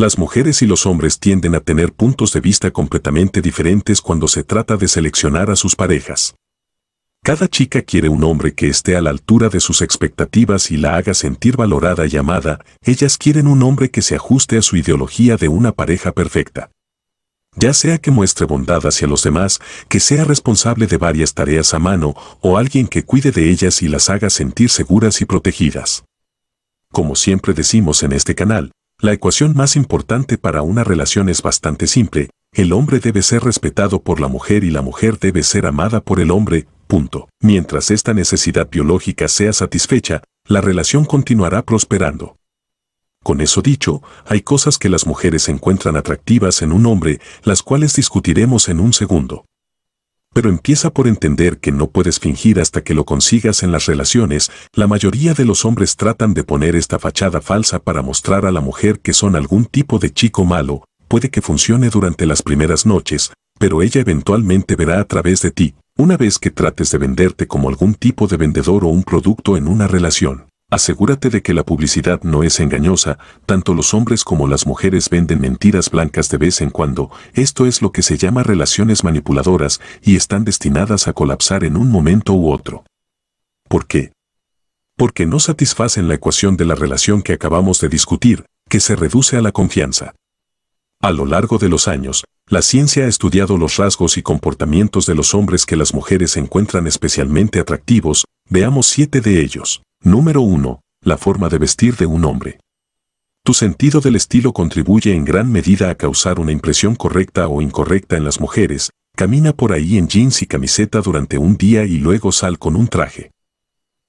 Las mujeres y los hombres tienden a tener puntos de vista completamente diferentes cuando se trata de seleccionar a sus parejas. Cada chica quiere un hombre que esté a la altura de sus expectativas y la haga sentir valorada y amada, ellas quieren un hombre que se ajuste a su ideología de una pareja perfecta. Ya sea que muestre bondad hacia los demás, que sea responsable de varias tareas a mano o alguien que cuide de ellas y las haga sentir seguras y protegidas. Como siempre decimos en este canal, la ecuación más importante para una relación es bastante simple, el hombre debe ser respetado por la mujer y la mujer debe ser amada por el hombre, punto. Mientras esta necesidad biológica sea satisfecha, la relación continuará prosperando. Con eso dicho, hay cosas que las mujeres encuentran atractivas en un hombre, las cuales discutiremos en un segundo. Pero empieza por entender que no puedes fingir hasta que lo consigas en las relaciones, la mayoría de los hombres tratan de poner esta fachada falsa para mostrar a la mujer que son algún tipo de chico malo, puede que funcione durante las primeras noches, pero ella eventualmente verá a través de ti, una vez que trates de venderte como algún tipo de vendedor o un producto en una relación. Asegúrate de que la publicidad no es engañosa, tanto los hombres como las mujeres venden mentiras blancas de vez en cuando, esto es lo que se llama relaciones manipuladoras y están destinadas a colapsar en un momento u otro. ¿Por qué? Porque no satisfacen la ecuación de la relación que acabamos de discutir, que se reduce a la confianza. A lo largo de los años, la ciencia ha estudiado los rasgos y comportamientos de los hombres que las mujeres encuentran especialmente atractivos, veamos siete de ellos. Número 1. La forma de vestir de un hombre. Tu sentido del estilo contribuye en gran medida a causar una impresión correcta o incorrecta en las mujeres, camina por ahí en jeans y camiseta durante un día y luego sal con un traje.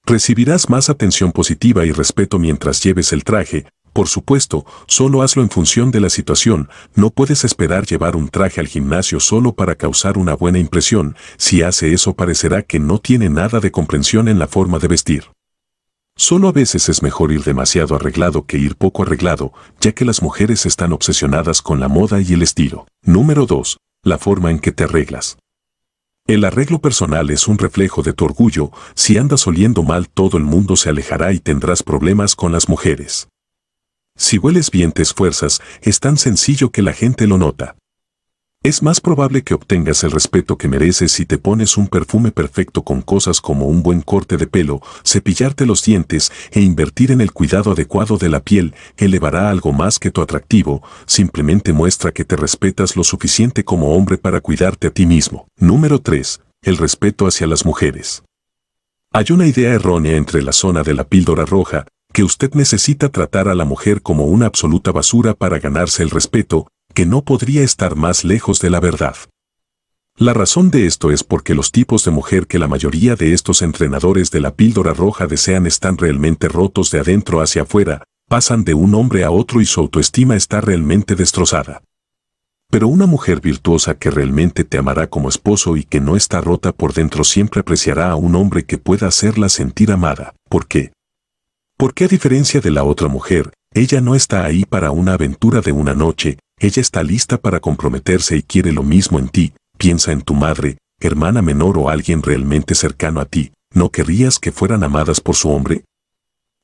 Recibirás más atención positiva y respeto mientras lleves el traje, por supuesto, solo hazlo en función de la situación, no puedes esperar llevar un traje al gimnasio solo para causar una buena impresión, si hace eso parecerá que no tiene nada de comprensión en la forma de vestir. Solo a veces es mejor ir demasiado arreglado que ir poco arreglado, ya que las mujeres están obsesionadas con la moda y el estilo. Número 2. La forma en que te arreglas. El arreglo personal es un reflejo de tu orgullo, si andas oliendo mal todo el mundo se alejará y tendrás problemas con las mujeres. Si hueles bien te esfuerzas, es tan sencillo que la gente lo nota. Es más probable que obtengas el respeto que mereces si te pones un perfume perfecto con cosas como un buen corte de pelo, cepillarte los dientes e invertir en el cuidado adecuado de la piel, elevará algo más que tu atractivo, simplemente muestra que te respetas lo suficiente como hombre para cuidarte a ti mismo. Número 3. El respeto hacia las mujeres. Hay una idea errónea entre la zona de la píldora roja, que usted necesita tratar a la mujer como una absoluta basura para ganarse el respeto, que no podría estar más lejos de la verdad. La razón de esto es porque los tipos de mujer que la mayoría de estos entrenadores de la píldora roja desean están realmente rotos de adentro hacia afuera, pasan de un hombre a otro y su autoestima está realmente destrozada. Pero una mujer virtuosa que realmente te amará como esposo y que no está rota por dentro siempre apreciará a un hombre que pueda hacerla sentir amada. ¿Por qué? Porque a diferencia de la otra mujer, ella no está ahí para una aventura de una noche, ella está lista para comprometerse y quiere lo mismo en ti, piensa en tu madre, hermana menor o alguien realmente cercano a ti, ¿no querrías que fueran amadas por su hombre?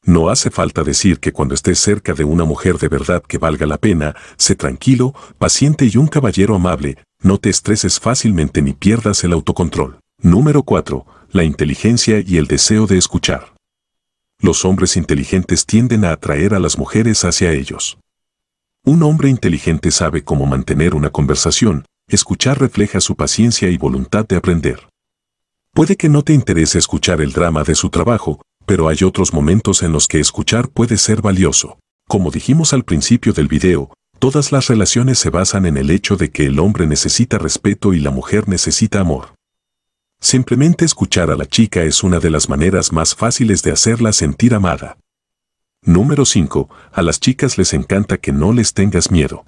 No hace falta decir que cuando estés cerca de una mujer de verdad que valga la pena, sé tranquilo, paciente y un caballero amable, no te estreses fácilmente ni pierdas el autocontrol. Número 4. La inteligencia y el deseo de escuchar los hombres inteligentes tienden a atraer a las mujeres hacia ellos. Un hombre inteligente sabe cómo mantener una conversación, escuchar refleja su paciencia y voluntad de aprender. Puede que no te interese escuchar el drama de su trabajo, pero hay otros momentos en los que escuchar puede ser valioso. Como dijimos al principio del video, todas las relaciones se basan en el hecho de que el hombre necesita respeto y la mujer necesita amor. Simplemente escuchar a la chica es una de las maneras más fáciles de hacerla sentir amada. Número 5. A las chicas les encanta que no les tengas miedo.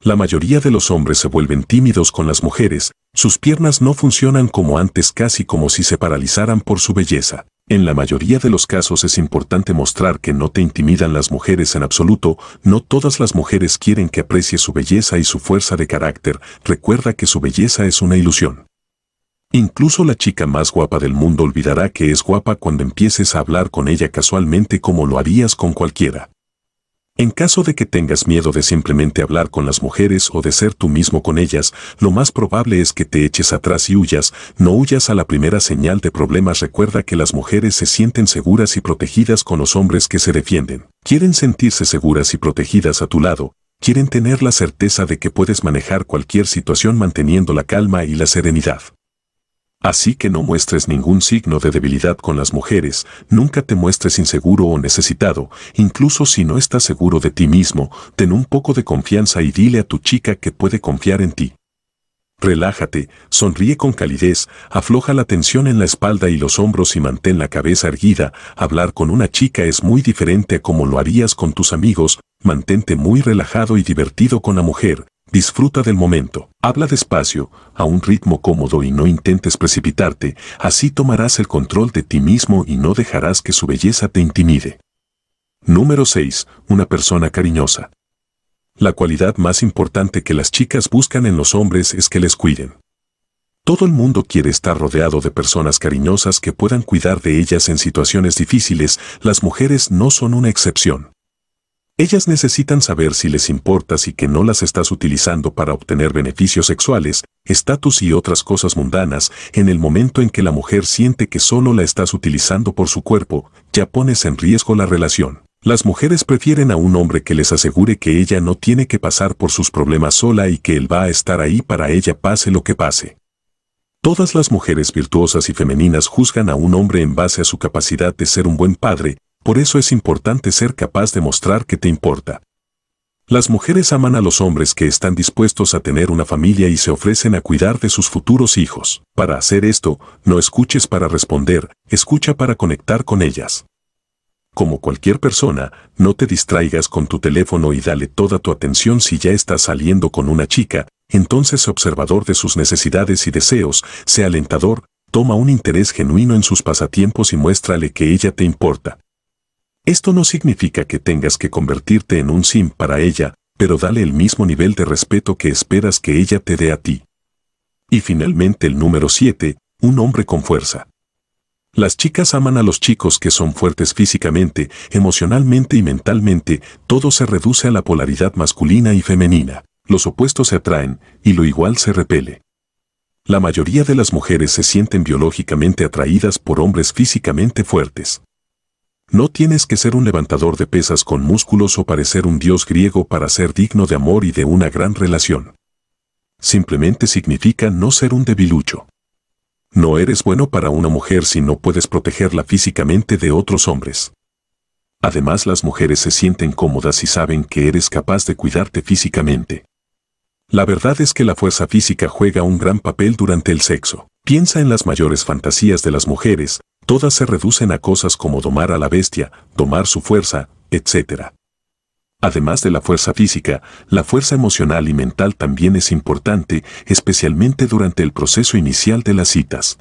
La mayoría de los hombres se vuelven tímidos con las mujeres, sus piernas no funcionan como antes casi como si se paralizaran por su belleza. En la mayoría de los casos es importante mostrar que no te intimidan las mujeres en absoluto, no todas las mujeres quieren que aprecies su belleza y su fuerza de carácter, recuerda que su belleza es una ilusión. Incluso la chica más guapa del mundo olvidará que es guapa cuando empieces a hablar con ella casualmente como lo harías con cualquiera. En caso de que tengas miedo de simplemente hablar con las mujeres o de ser tú mismo con ellas, lo más probable es que te eches atrás y huyas, no huyas a la primera señal de problemas. Recuerda que las mujeres se sienten seguras y protegidas con los hombres que se defienden. Quieren sentirse seguras y protegidas a tu lado, quieren tener la certeza de que puedes manejar cualquier situación manteniendo la calma y la serenidad. Así que no muestres ningún signo de debilidad con las mujeres, nunca te muestres inseguro o necesitado, incluso si no estás seguro de ti mismo, ten un poco de confianza y dile a tu chica que puede confiar en ti. Relájate, sonríe con calidez, afloja la tensión en la espalda y los hombros y mantén la cabeza erguida. Hablar con una chica es muy diferente a como lo harías con tus amigos, mantente muy relajado y divertido con la mujer, Disfruta del momento. Habla despacio, a un ritmo cómodo y no intentes precipitarte, así tomarás el control de ti mismo y no dejarás que su belleza te intimide. Número 6. Una persona cariñosa. La cualidad más importante que las chicas buscan en los hombres es que les cuiden. Todo el mundo quiere estar rodeado de personas cariñosas que puedan cuidar de ellas en situaciones difíciles, las mujeres no son una excepción. Ellas necesitan saber si les importas y que no las estás utilizando para obtener beneficios sexuales, estatus y otras cosas mundanas, en el momento en que la mujer siente que solo la estás utilizando por su cuerpo, ya pones en riesgo la relación. Las mujeres prefieren a un hombre que les asegure que ella no tiene que pasar por sus problemas sola y que él va a estar ahí para ella pase lo que pase. Todas las mujeres virtuosas y femeninas juzgan a un hombre en base a su capacidad de ser un buen padre, por eso es importante ser capaz de mostrar que te importa. Las mujeres aman a los hombres que están dispuestos a tener una familia y se ofrecen a cuidar de sus futuros hijos. Para hacer esto, no escuches para responder, escucha para conectar con ellas. Como cualquier persona, no te distraigas con tu teléfono y dale toda tu atención si ya estás saliendo con una chica, entonces observador de sus necesidades y deseos, sea alentador, toma un interés genuino en sus pasatiempos y muéstrale que ella te importa. Esto no significa que tengas que convertirte en un sim para ella, pero dale el mismo nivel de respeto que esperas que ella te dé a ti. Y finalmente el número 7, un hombre con fuerza. Las chicas aman a los chicos que son fuertes físicamente, emocionalmente y mentalmente, todo se reduce a la polaridad masculina y femenina. Los opuestos se atraen, y lo igual se repele. La mayoría de las mujeres se sienten biológicamente atraídas por hombres físicamente fuertes. No tienes que ser un levantador de pesas con músculos o parecer un dios griego para ser digno de amor y de una gran relación. Simplemente significa no ser un debilucho. No eres bueno para una mujer si no puedes protegerla físicamente de otros hombres. Además las mujeres se sienten cómodas y saben que eres capaz de cuidarte físicamente. La verdad es que la fuerza física juega un gran papel durante el sexo. Piensa en las mayores fantasías de las mujeres, Todas se reducen a cosas como domar a la bestia, domar su fuerza, etc. Además de la fuerza física, la fuerza emocional y mental también es importante, especialmente durante el proceso inicial de las citas.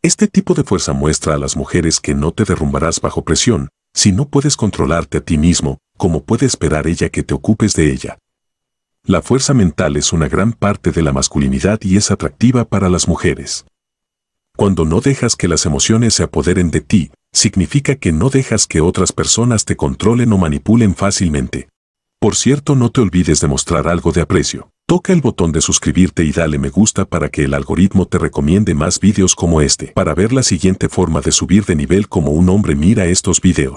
Este tipo de fuerza muestra a las mujeres que no te derrumbarás bajo presión, si no puedes controlarte a ti mismo, como puede esperar ella que te ocupes de ella. La fuerza mental es una gran parte de la masculinidad y es atractiva para las mujeres. Cuando no dejas que las emociones se apoderen de ti, significa que no dejas que otras personas te controlen o manipulen fácilmente. Por cierto, no te olvides de mostrar algo de aprecio. Toca el botón de suscribirte y dale me gusta para que el algoritmo te recomiende más vídeos como este. Para ver la siguiente forma de subir de nivel como un hombre mira estos vídeos.